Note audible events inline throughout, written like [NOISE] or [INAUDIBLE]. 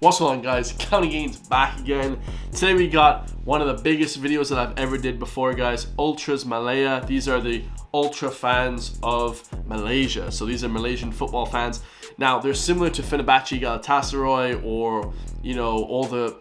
What's going on guys, [LAUGHS] County Gains back again. Today we got one of the biggest videos that I've ever did before guys, Ultras Malaya. These are the ultra fans of Malaysia. So these are Malaysian football fans. Now they're similar to Fenerbahce Galatasaray or you know all the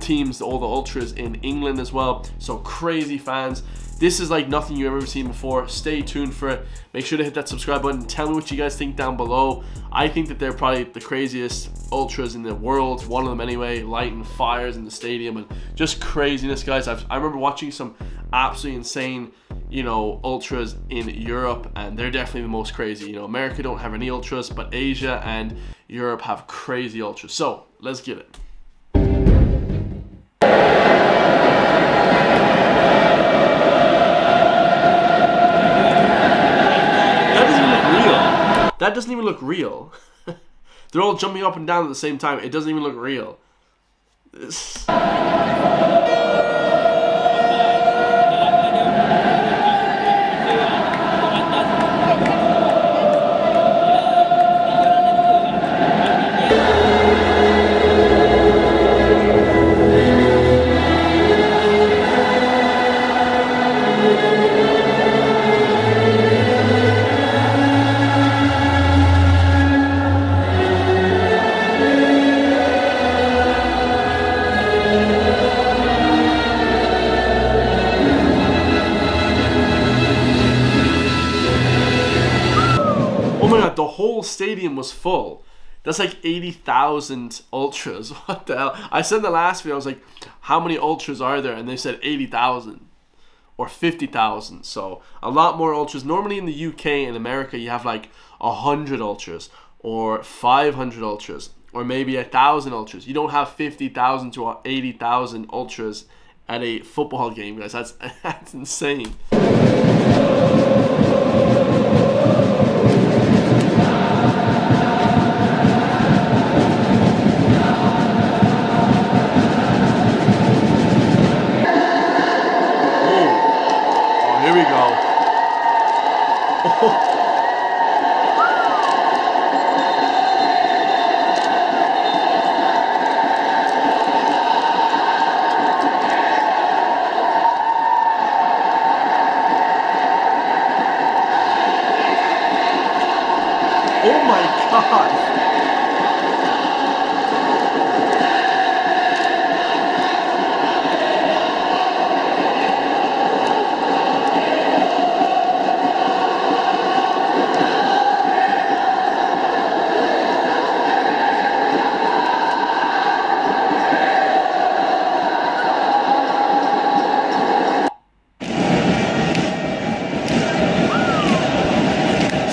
teams, all the ultras in England as well. So crazy fans. This is like nothing you've ever seen before. Stay tuned for it. Make sure to hit that subscribe button. Tell me what you guys think down below. I think that they're probably the craziest ultras in the world. One of them anyway. Lighting fires in the stadium and just craziness, guys. I've, I remember watching some absolutely insane, you know, ultras in Europe, and they're definitely the most crazy. You know, America don't have any ultras, but Asia and Europe have crazy ultras. So let's get it. That doesn't even look real. [LAUGHS] They're all jumping up and down at the same time. It doesn't even look real. Whole stadium was full. That's like 80,000 ultras. [LAUGHS] What the hell? I said in the last video, I was like, how many ultras are there? And they said 80,000 or 50,000. So a lot more ultras. Normally in the UK and America, you have like 100 ultras or 500 ultras or maybe a thousand ultras. You don't have 50,000 to 80,000 ultras at a football game, guys. That's, [LAUGHS] that's insane. Oh my god.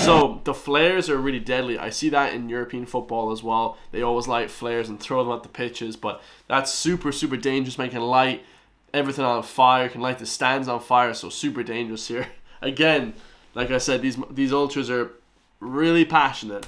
So the flares are really deadly. I see that in European football as well. They always light flares and throw them at the pitches, but that's super, super dangerous. making light everything on fire, can light the stands on fire, so super dangerous here. [LAUGHS] Again, like I said, these these ultras are really passionate.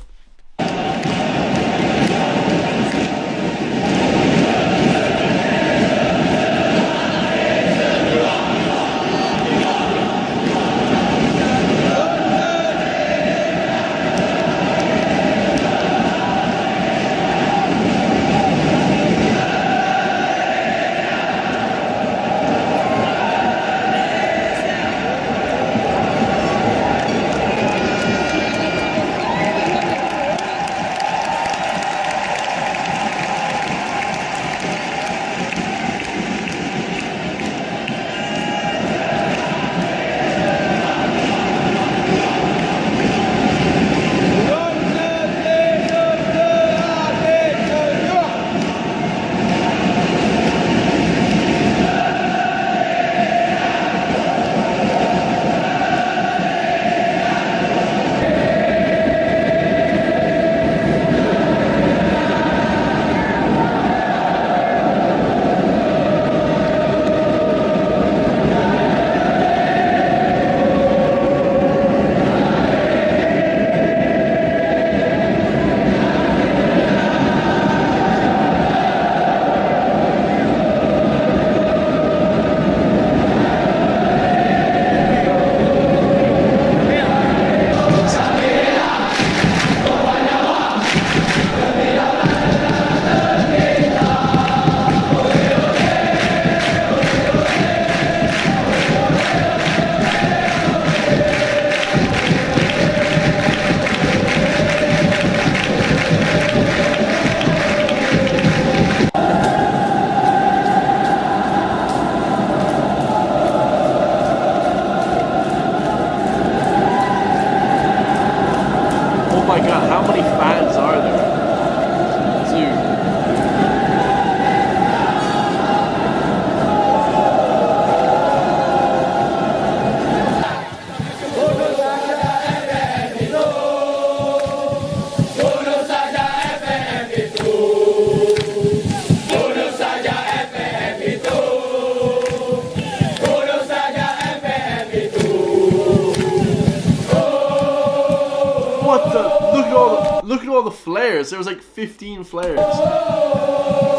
Look at all the, look at all the flares. There was like 15 flares.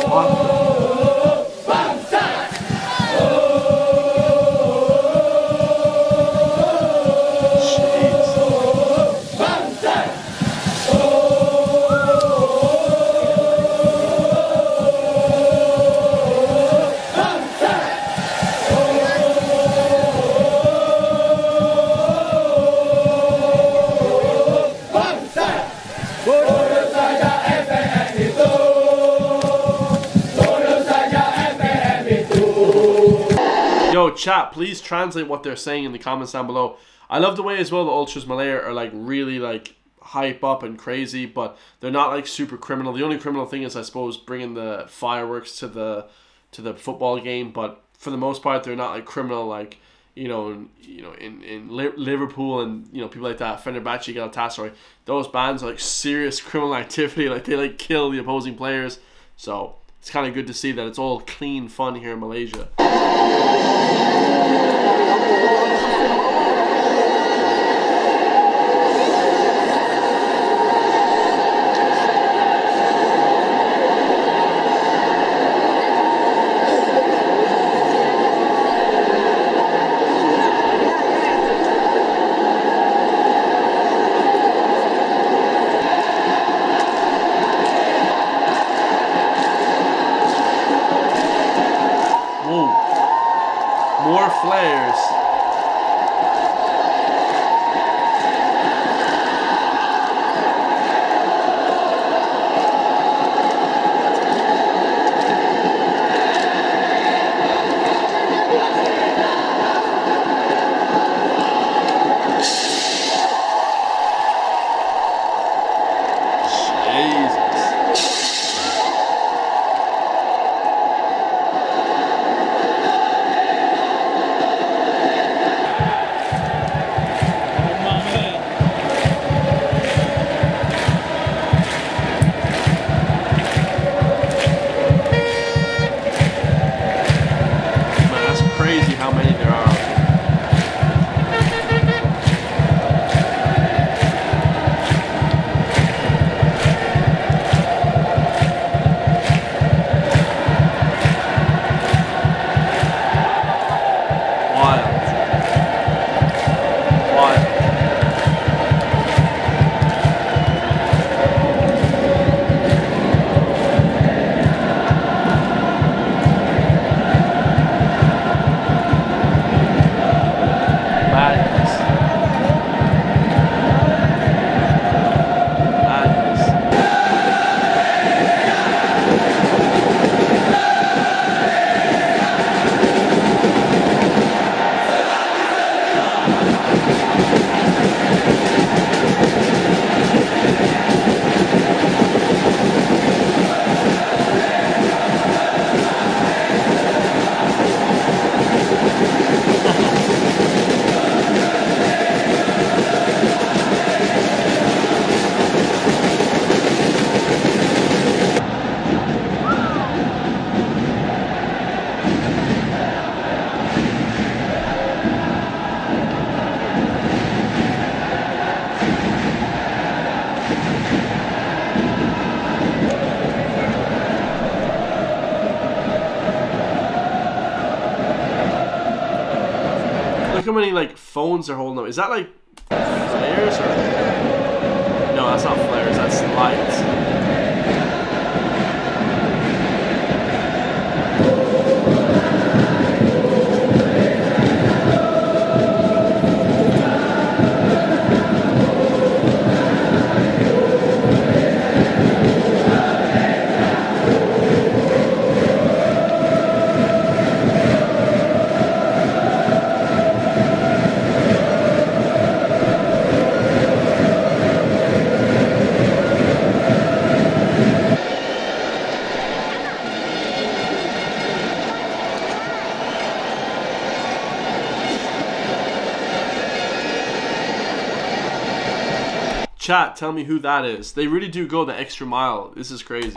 What chat, please translate what they're saying in the comments down below. I love the way as well the Ultras Malaya are like really like hype up and crazy, but they're not like super criminal. The only criminal thing is, I suppose, bringing the fireworks to the to the football game. But for the most part, they're not like criminal like you know, in, you know, in, in Liverpool and you know people like that, Fenerbahce, Galatasaray, those bands are like serious [LAUGHS] criminal activity. Like they like kill the opposing players. So it's kind of good to see that it's all clean fun here in Malaysia. Flares. Phones they're holding up. Is that like flares or? No, that's not flares. That's lights. Chat, tell me who that is. They really do go the extra mile. This is crazy.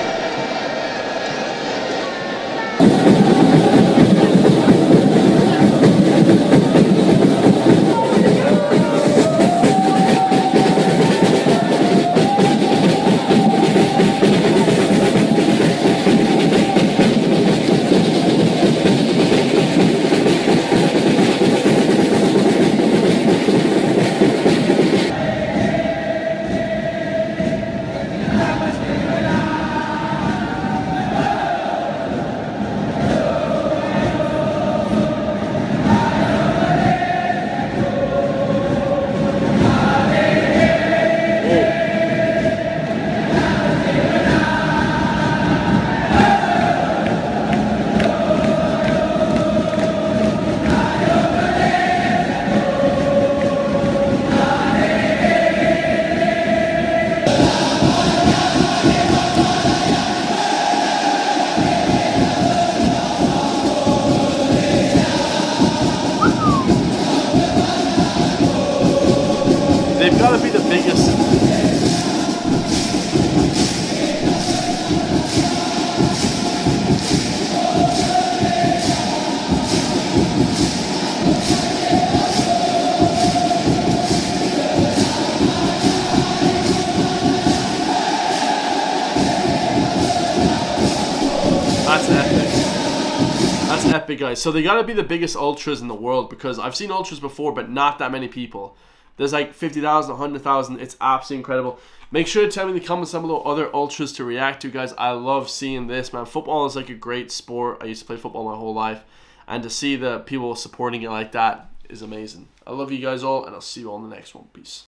Gotta be the biggest. That's epic. That's epic, guys. So they gotta be the biggest ultras in the world because I've seen ultras before, but not that many people. There's like 50,000, 100,000. It's absolutely incredible. Make sure to tell me in the comments of the other ultras to react to, guys. I love seeing this, man. Football is like a great sport. I used to play football my whole life. And to see the people supporting it like that is amazing. I love you guys all, and I'll see you all in the next one. Peace.